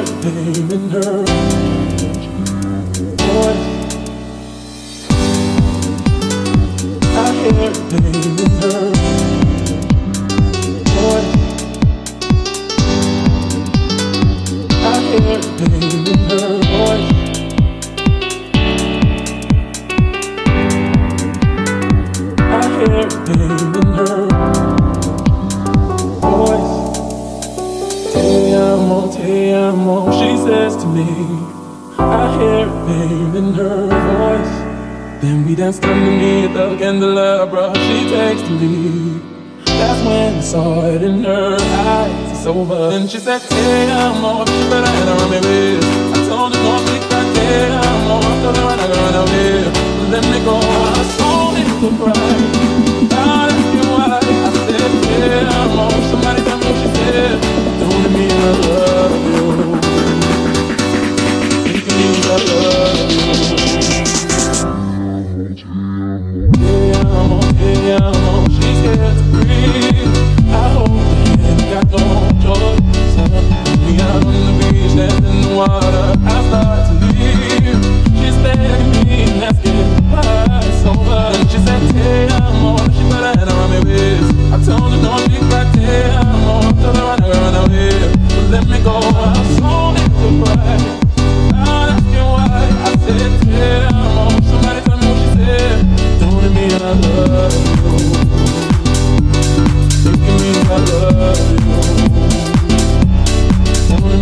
heart, pain in her voice. I hear pain in her voice. I hear pain in her voice. I hear pain. name and her voice. Then we danced underneath the candelabra. She takes the lead. That's when I saw it in her eyes. It's over. Then she said, Hey, I'm off, but I had her on my wrist. I told her, Don't think that day I'm off. Told her, I'm not gonna live. Let me go. I sold it to pride.